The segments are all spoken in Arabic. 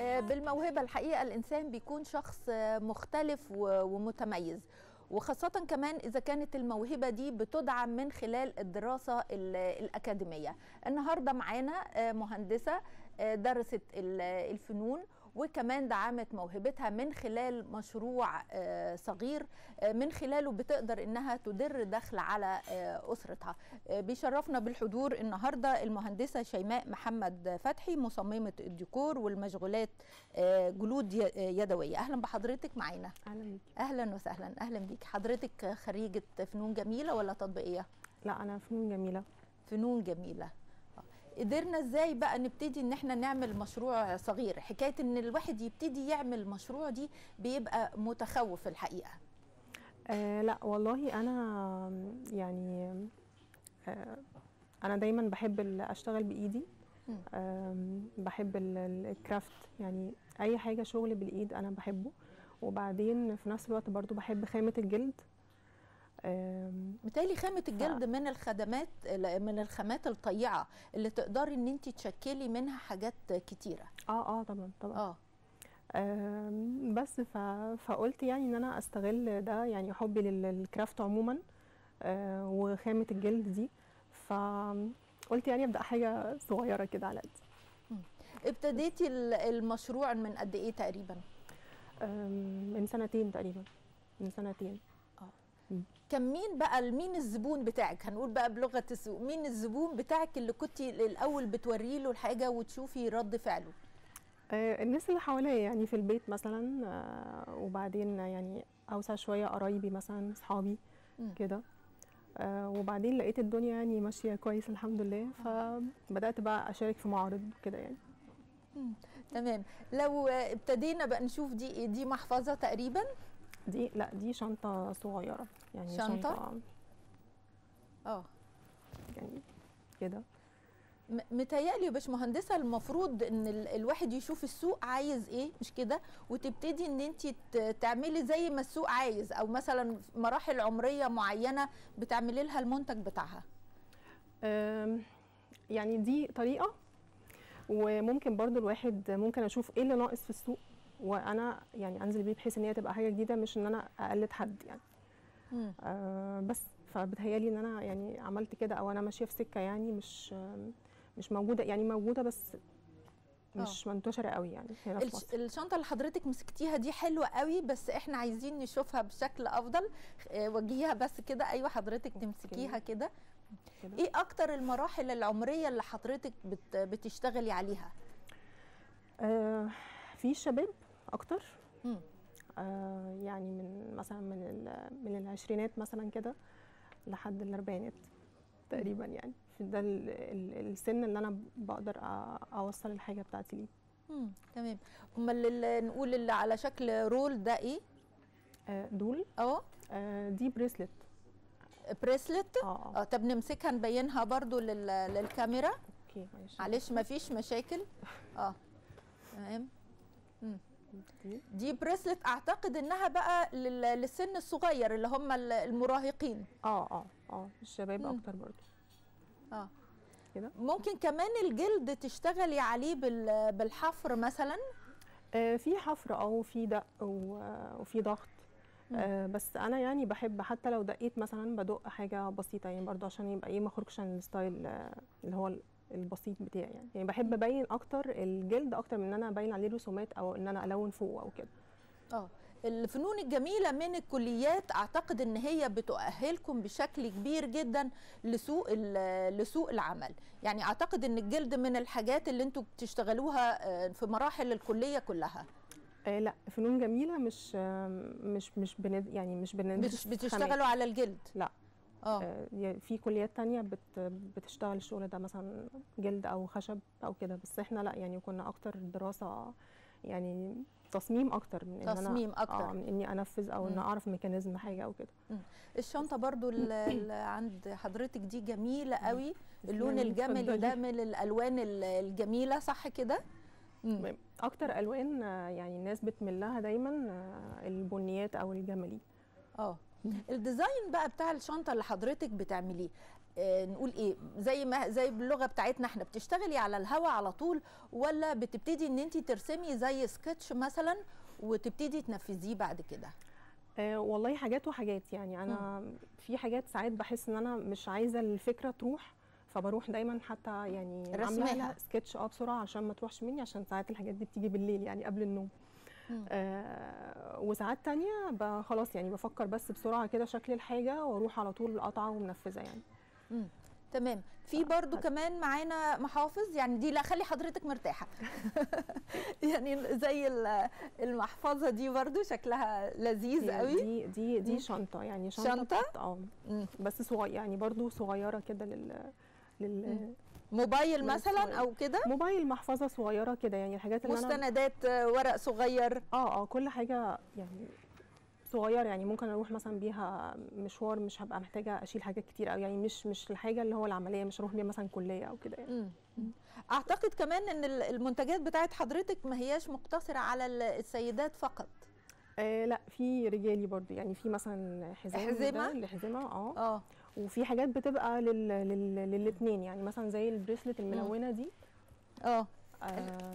آه، بالموهبة الحقيقة الإنسان بيكون شخص آه، مختلف ومتميز. وخاصة كمان إذا كانت الموهبة دي بتدعم من خلال الدراسة ال- الأكاديمية. النهاردة معانا آه، مهندسة درست ال- الفنون وكمان دعمت موهبتها من خلال مشروع آه، صغير آه، من خلاله بتقدر إنها تدر دخل على آه، أسرتها. بيشرفنا بالحضور النهارده المهندسة شيماء محمد فتحي مصممة الديكور والمشغولات جلود يدوية. أهلا بحضرتك معانا. أهلا بيكي أهلا وسهلا. أهلا بيك. حضرتك خريجة فنون جميلة ولا تطبيقية؟ لا أنا فنون جميلة. فنون جميلة. قدرنا إزاي بقى نبتدي ان إحنا نعمل مشروع صغير؟ حكاية ان الواحد يبتدي يعمل مشروع دي بيبقى متخوف الحقيقة. آه لا والله أنا يعني آه أنا دايما بحب أشتغل بإيدي. بحب ال- ال- الكرافت. يعني أي حاجة شغل بالإيد أنا بحبه. وبعدين في نفس الوقت برضو بحب خامة الجلد. متهيألي خامة الجلد من الخدمات من الخامات الطيعة اللي تقدري إن انت تشكلي منها حاجات كتيرة. آه آه طبعا طبعا. آه. بس. فقلت يعني إن أنا أستغل ده يعني حبي لل- للكرافت عموما آه، وخامة الجلد دي. فقلت يعني أبدأ حاجة صغيرة كده على قد. ابتديتي ال- المشروع من قد إيه تقريبا؟ من سنتين تقريبا. من سنتين. كان مين بقى مين الزبون بتاعك؟ هنقول بقى بلغة السوق مين الزبون بتاعك اللي كنت الأول بتوري له الحاجة وتشوفي رد فعله؟ آه، الناس اللي حواليا يعني في البيت مثلا آه، وبعدين يعني أوسع شوية قرايبي مثلا اصحابي. كده. آه، وبعدين لقيت الدنيا يعني ماشية كويس الحمد لله. فبدأت بقى أشارك في معارض كده يعني. تمام. لو ابتدينا بقى نشوف دي دي محفظة تقريبا. دي لا دي شنطة صغيرة. يعني شنطة؟ آه. يعني كده. متهيألي يا باشمهندسة المفروض إن ال- الواحد يشوف السوق عايز إيه مش كده؟ وتبتدي إن انت تعملي زي ما السوق عايز أو مثلا مراحل عمرية معينة بتعملي لها المنتج بتاعها. يعني دي طريقة وممكن برضو الواحد ممكن أشوف إيه اللي ناقص في السوق. وأنا يعني أنزل بيه بحيث إن هي تبقى حاجة جديدة مش إن أنا أقلد حد يعني. مم. آه بس فبتهيألي إن أنا يعني عملت كده أو أنا ماشية في سكة يعني مش مش موجودة يعني موجودة بس مش منتشرة قوي يعني هنا في مصر. الشنطة اللي حضرتك مسكتيها دي حلوة قوي بس إحنا عايزين نشوفها بشكل أفضل. آه، وجهيها بس كده. أيوه حضرتك تمسكيها كده. إيه أكتر المراحل العمرية اللي حضرتك بت بتشتغلي عليها؟ آه في شباب أكتر. مم. آه يعني من مثلا من من العشرينات مثلا كده لحد الأربعينات تقريبا يعني. في ده ال- ال- السن اللي أنا بقدر أوصل الحاجة بتاعتي ليه. تمام. أمال اللي نقول اللي على شكل roll ده إيه؟ آه دول. آه آه دي bracelet bracelet آه آه. طب نمسكها نبينها برضو لل... للكاميرا. okay معلش معلش ما فيش مشاكل. آه. تمام. دي bracelet أعتقد إنها بقى لل... للسن الصغير اللي هم ال- المراهقين. آه آه آه الشباب. أكتر برضو آه. كده. ممكن كمان الجلد تشتغلي عليه بال... بالحفر مثلا؟ آه في حفر آه وفي دق و- وفي ضغط. آه بس أنا يعني بحب حتى لو دقيت مثلا بدق حاجة بسيطة يعني برضو عشان يبقى إيه ما أخرجش عن الستايل آه، اللي هو البسيط بتاعي يعني. يعني بحب أبين أكتر الجلد أكتر من إن أنا أبين عليه رسومات أو إن أنا ألون فوق أو كده. آه. الفنون الجميلة من الكليات أعتقد إن هي بتؤهلكم بشكل كبير جدا لسوق لسوق العمل. يعني أعتقد إن الجلد من الحاجات اللي أنتوا بتشتغلوها آه، في مراحل الكلية كلها. آه لا فنون جميلة مش مش مش بند يعني مش بندرس مش. بتشتغلوا على الجلد؟ لا. آه. آه يعني في كليات تانية بت بتشتغل الشغل ده مثلا جلد أو خشب أو كده بس إحنا لأ يعني كنا أكتر دراسة يعني تصميم أكتر من إن تصميم أنا أكتر. آه من إني أنفذ أو إن مم. أعرف ميكانيزم حاجة أو كده. الشنطة برضو ال- اللي عند حضرتك دي جميلة قوي اللون تسلمي، الجملي ده. من الألوان ال- الجميلة صح كده؟ أكتر ألوان آه، يعني الناس بتميل لها دايما آه، البنيات أو الجملي آه. الديزاين بقى بتاع الشنطة اللي حضرتك بتعمليه آه، نقول إيه زي ما زي باللغة بتاعتنا إحنا بتشتغلي على الهوا على طول ولا بتبتدي إن انت ترسمي زي سكتش مثلا وتبتدي تنفذيه بعد كده؟ آه والله حاجات وحاجات يعني أنا في حاجات ساعات بحس إن أنا مش عايزة الفكرة تروح فبروح دايما حتى يعني عاملة سكتش آه بسرعة عشان ما تروحش مني عشان ساعات الحاجات دي بتيجي بالليل يعني قبل النوم. آه وساعات تانية خلاص يعني بفكر بس بسرعة كده شكل الحاجة وأروح على طول قاطعه ومنفذة يعني مم. تمام في برضو كمان معانا محافظ يعني دي لا خلي حضرتك مرتاحة يعني زي ال- المحفظة دي برضو شكلها لذيذ قوي دي دي دي. شنطة يعني شنطة شنطة؟ آه. بس صغير يعني برضو صغيرة كده لل لل. موبايل لا، مثلا صغير. أو كده موبايل محفظة صغيرة كده يعني الحاجات اللي مستندات آه، ورق صغير آه آه كل حاجة يعني صغيرة يعني ممكن أروح مثلا بيها مشوار مش هبقى محتاجة أشيل حاجات كتير قوي يعني مش مش الحاجة اللي هو العملية مش هروح بيها مثلا كلية أو كده يعني مم. أعتقد كمان إن ال- المنتجات بتاعت حضرتك ما هياش مقتصرة على ال- السيدات فقط آه لأ في رجالي برضو يعني في مثلا حزام حزمة؟ ده لحزمة آه آه وفي حاجات بتبقى لل لل للاثنين يعني مثلا زي البريسلت الملونة دي. آه. آه.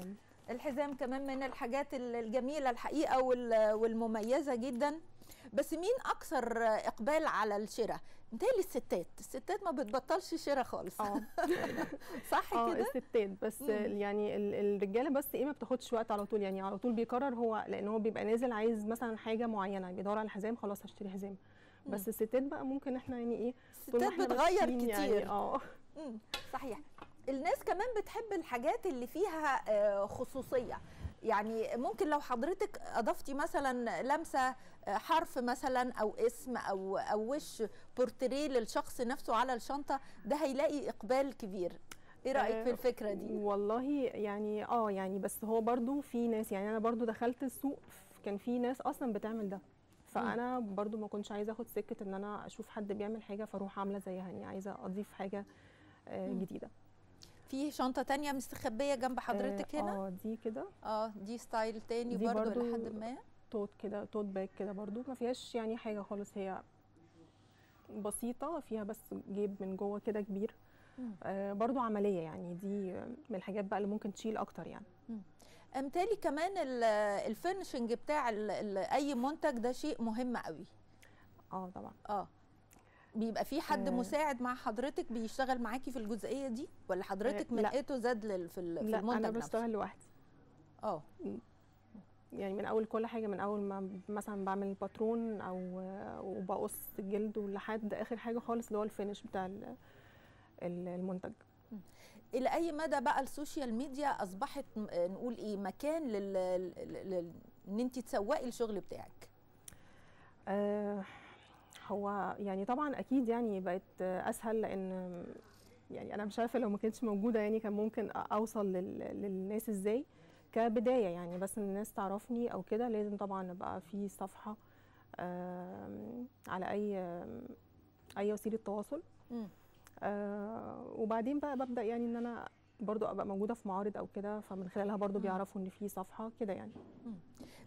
الحزام كمان من الحاجات ال- الجميلة الحقيقة وال- والمميزة جدا. بس مين أكثر إقبال على الشراء؟ متهيألي الستات. الستات ما بتبطلش شراء خالص. آه. صح آه كده؟ الستات. بس مم. يعني ال- الرجالة بس إيه ما بتاخدش وقت على طول. يعني على طول بيقرر هو لأن هو بيبقى نازل عايز مثلا حاجة معينة بيدور على حزام خلاص هشتري حزام. بس. الستات بقى ممكن إحنا يعني إيه الستات بتغير ماشيين كتير. يعني آه صحيح. الناس كمان بتحب الحاجات اللي فيها آه، خصوصية. يعني ممكن لو حضرتك اضفتي مثلا لمسة آه، حرف مثلا أو اسم أو أو وش بورتريه للشخص نفسه على الشنطة ده هيلاقي إقبال كبير. إيه رأيك في آه، الفكرة دي؟ والله يعني آه يعني بس هو برضو في ناس يعني أنا برضو دخلت السوق كان في ناس أصلا بتعمل ده. فأنا برضو ما كنتش عايزة آخد سكة إن أنا أشوف حد بيعمل حاجة فأروح عاملة زيها يعني عايزة أضيف حاجة آه، مم. جديدة. في شنطة تانية مستخبية جنب حضرتك آه، هنا؟ آه دي كده. آه دي ستايل تاني دي برضو برضو لحد ما؟ tote كده tote bag كده برضو. ما فيهاش يعني حاجة خالص هي بسيطة فيها بس جيب من جوه كده كبير. مم. آه برضو عملية يعني دي من الحاجات بقى اللي ممكن تشيل أكتر يعني. امتالي كمان ال- ال finishing بتاع ال- ال- اي منتج ده شيء مهم قوي. آه طبعا. آه. بيبقى في حد آه. مساعد مع حضرتك بيشتغل معاكي في الجزئية دي؟ ولا حضرتك آه، من لا. A to Z لل- في لا المنتج أنا بشتغل لوحدي. آه. يعني من أول كل حاجة من أول ما مثلا بعمل الباترون أو وبقص الجلد ولحد آخر حاجة خالص اللي هو ال finish بتاع ال- ال- المنتج. إلى أي مدى بقى ال social media أصبحت آه، نقول إيه مكان لل, لل... لل... إن انت تسوقي الشغل بتاعك؟ آه هو يعني طبعا أكيد يعني بقت أسهل لأن يعني أنا مش عارفة لو ما كانتش موجودة يعني كان ممكن أوصل لل- للناس إزاي كبداية يعني. بس ان الناس تعرفني أو كده لازم طبعا أبقى في صفحة على أي أي وسيلة تواصل. آه وبعدين بقى ببدأ يعني إن أنا برضو أبقى موجودة في معارض أو كده فمن خلالها برضو. بيعرفوا إن في صفحة كده يعني.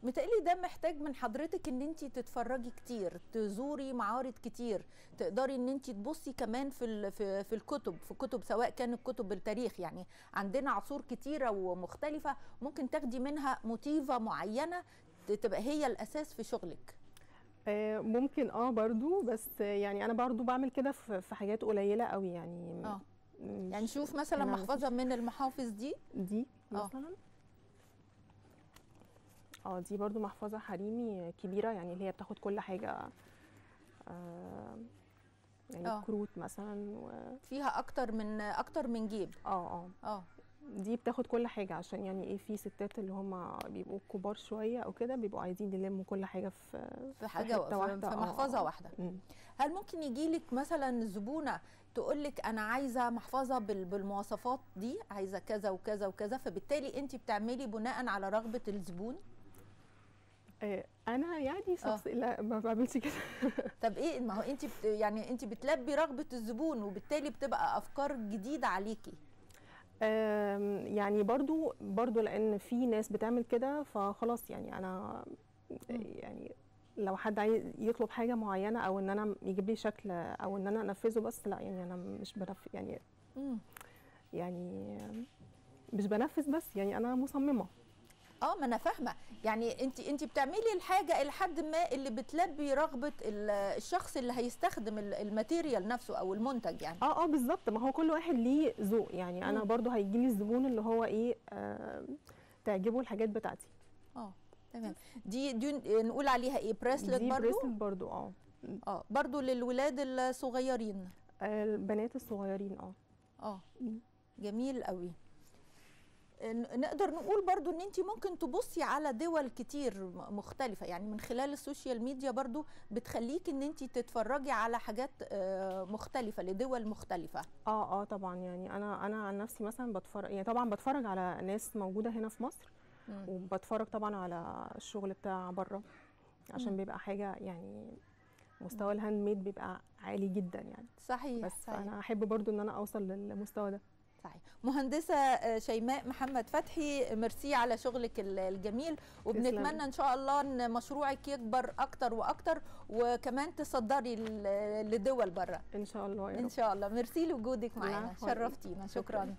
متهيألي ده محتاج من حضرتك إن انت تتفرجي كتير تزوري معارض كتير تقدري إن انت تبصي كمان في في في الكتب في كتب سواء كانت كتب التاريخ يعني عندنا عصور كتيرة ومختلفة ممكن تاخدي منها موتيفة معينة تبقى هي الأساس في شغلك. ممكن آه برضو بس يعني أنا برضو بعمل كده في حاجات قليلة قوي يعني. آه. يعني شوف مثلا محفظة من المحافظ دي. دي آه. مثلا. آه دي برضو محفظة حريمي كبيرة يعني اللي هي بتاخد كل حاجة. آه يعني آه. كروت مثلا و... فيها أكتر من أكتر من جيب. آه آه. آه. دي بتاخد كل حاجة عشان يعني إيه في ستات اللي هم بيبقوا كبار شوية أو كده بيبقوا عايزين يلموا كل حاجة في في حاجة في, واحدة، في آه، محفظه آه. واحدة. مم. هل ممكن يجي لك مثلا زبونة تقول لك أنا عايزة محفظة بال- بالمواصفات دي عايزة كذا وكذا وكذا فبالتالي أنت بتعملي بناء على رغبة الزبون؟ آه أنا يعني شخص لا ما بعملش كده. طب إيه ما هو أنت بت يعني أنت بتلبي رغبة الزبون وبالتالي بتبقى أفكار جديدة عليكي. يعني برضو برضو لأن في ناس بتعمل كده فخلاص يعني أنا يعني لو حد عايز يطلب حاجة معينة أو إن أنا يجيب لي شكل أو إن أنا أنفذه بس لأ يعني أنا مش بنفذ يعني. يعني مش بنفذ بس يعني أنا مصممة آه ما أنا فاهمه. يعني انت انت بتعملي الحاجة لحد ما اللي بتلبي رغبه ال- الشخص اللي هيستخدم ال- ال material نفسه أو المنتج يعني. آه آه بالظبط. ما هو كل واحد ليه ذوق. يعني أنا. برضو هيجي لي الزبون اللي هو إيه آه تعجبه الحاجات بتاعتي. آه تمام. دي دي نقول عليها إيه bracelet دي برضو؟ bracelet برضو آه. آه برضو للولاد الصغيرين. البنات الصغيرين آه. آه. جميل قوي. نقدر نقول برضو إن انت ممكن تبصي على دول كتير مختلفة يعني من خلال السوشيال ميديا برضو بتخليك إن انت تتفرجي على حاجات آه، مختلفة لدول مختلفة آه آه طبعا يعني أنا أنا عن نفسي مثلا بتفرج يعني طبعا بتفرج على ناس موجودة هنا في مصر مم. وبتفرج طبعا على الشغل بتاع بره عشان مم. بيبقى حاجة يعني مستوى ال handmade بيبقى عالي جدا يعني صحيح بس صحيح. أنا أحب برضو إن أنا أوصل للمستوى ده صحيح مهندسة آه، شيماء محمد فتحي ميرسي على شغلك ال- الجميل. وبنتمنى. إن شاء الله إن مشروعك يكبر أكتر وأكتر وكمان تصدري لدول بره إن شاء الله يا إن شاء الله. ميرسي لوجودك معانا. شرفتينا. شكراً. شكرا.